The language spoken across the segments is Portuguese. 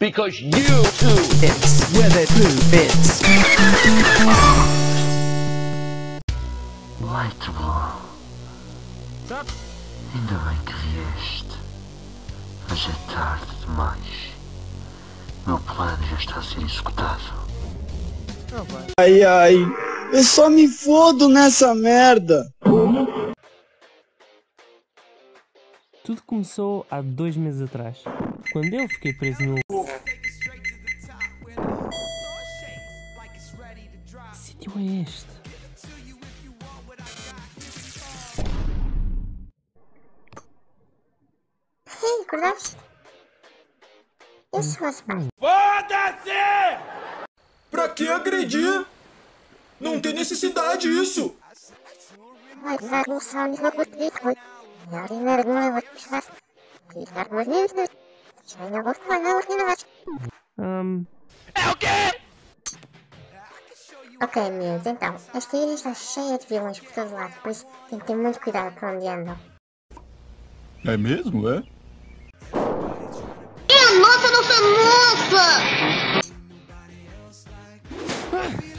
because you too It's where the blue fits. Light Blue. Ainda bem que vieste. Mas é tarde demais. Meu plano já está a ser executado. Ai, ai, eu só me fodo nessa merda. Tudo começou há dois meses atrás, quando eu fiquei preso no. Que sítio é este? Ei, acordaste? Eu sou a Spy. Pra que agredir? Não tem necessidade isso. Vai usar o som de um... É o quê? Ok, meninos, então, esta ilha está cheia de vilões por todos os lados pois tem que ter muito cuidado para onde andam. É mesmo, é? É a nossa nossa moça! Ah.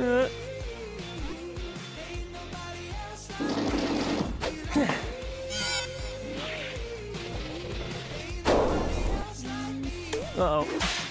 Ah. Uh-oh.